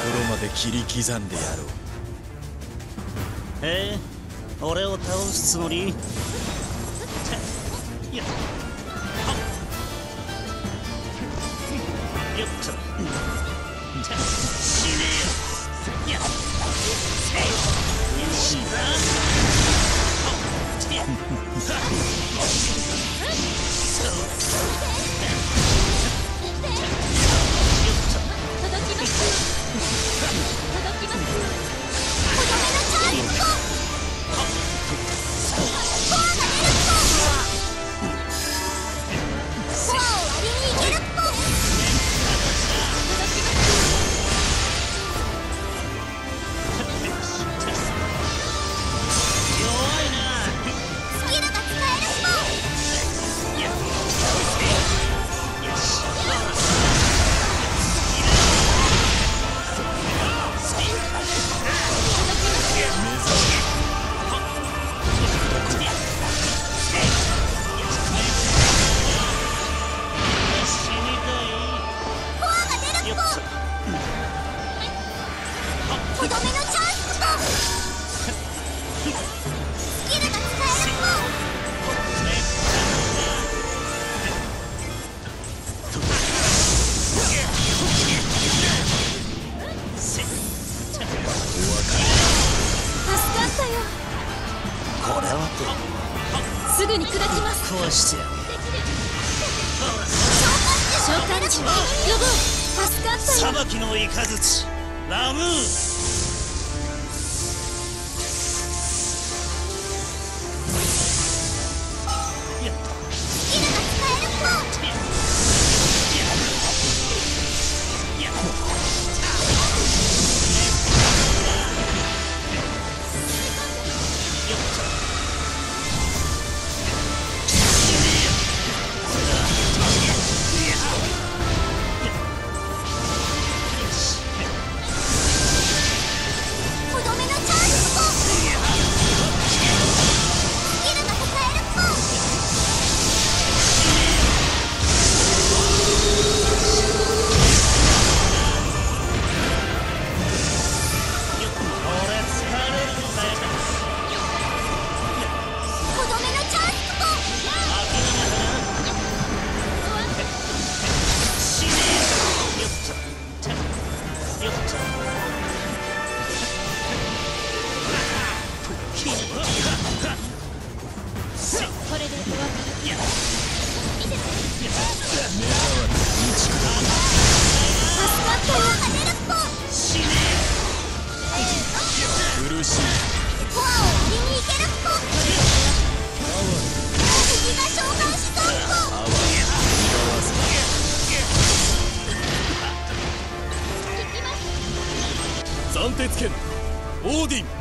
心まで切り刻んでやろう。え俺を倒すつもり？よっと。死ねよ。ぐにきのます。壊してやる。召喚呼ぼう。かずち裁きのラムーン。てつけオーディン。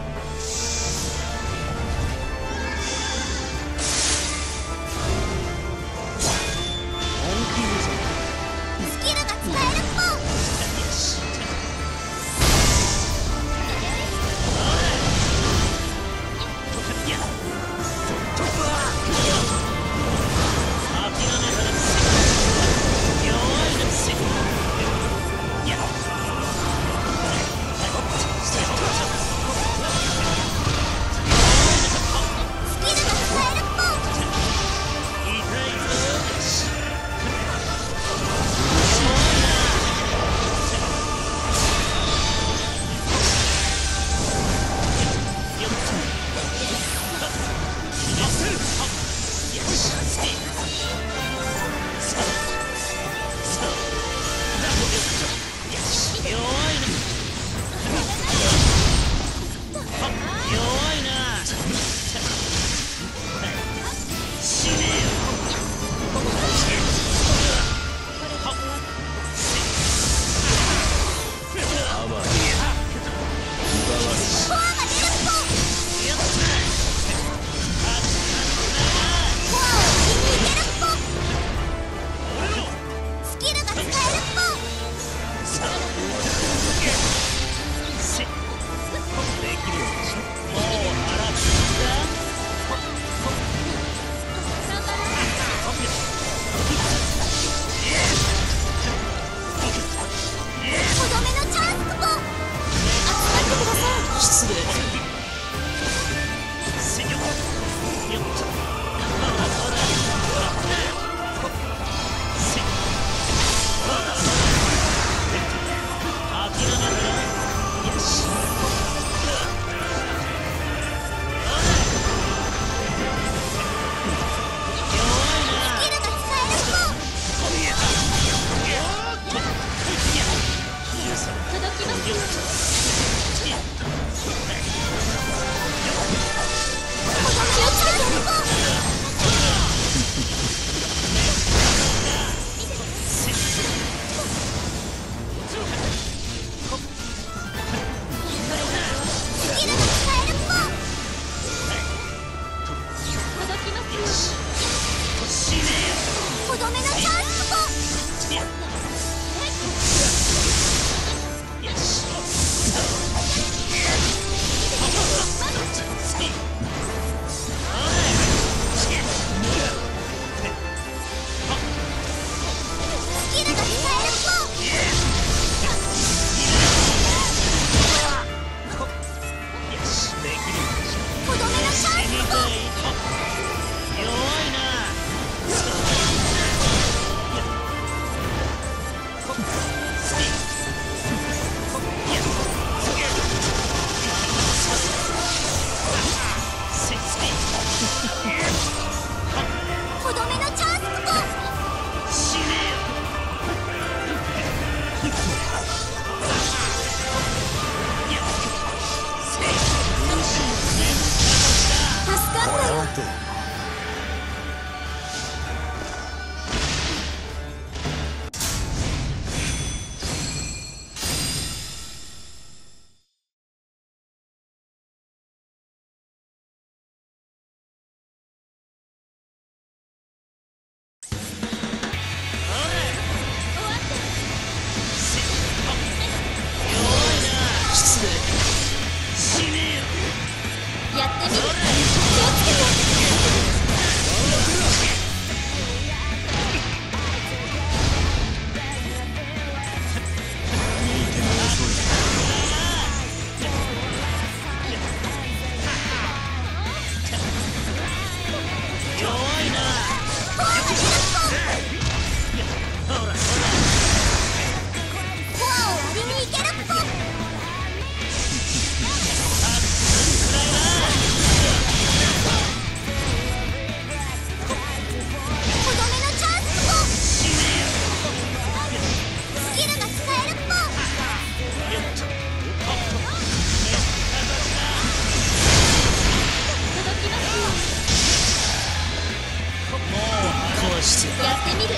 してみる。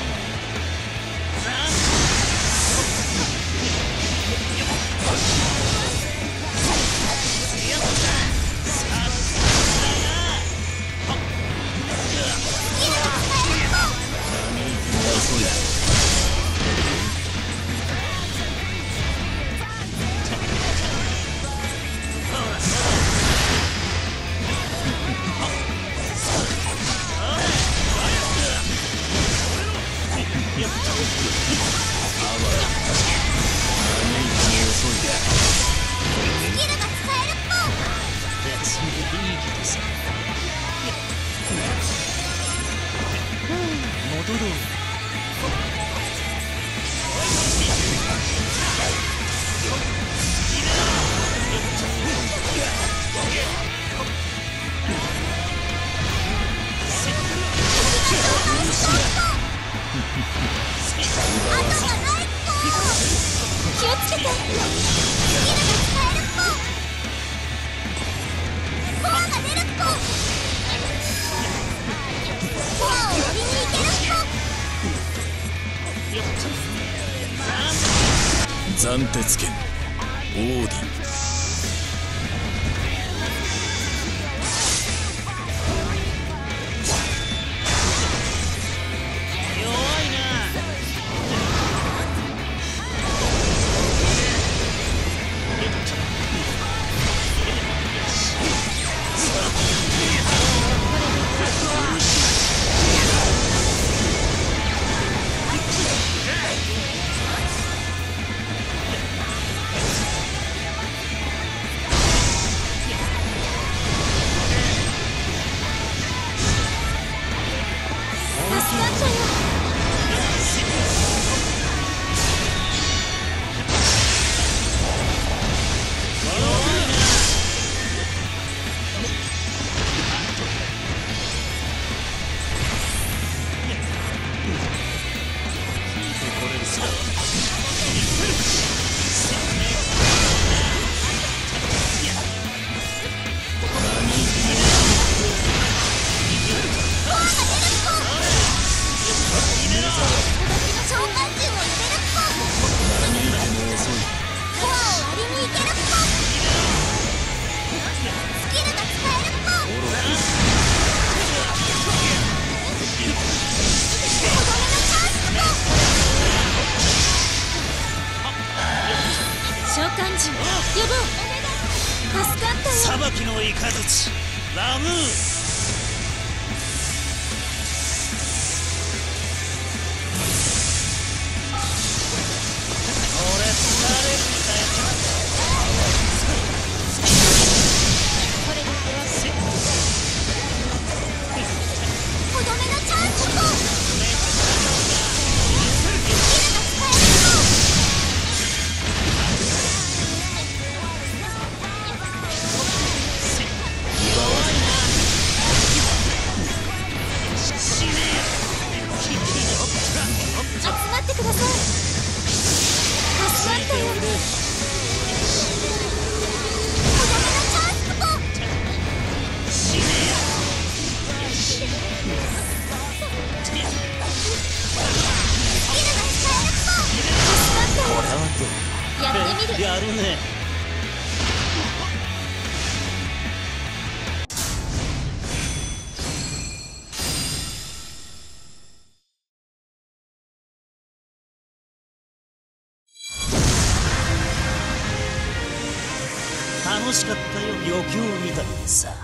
斬鉄剣オーディン裁きの雷ラムー楽しかったよ。余興を見たのにさ。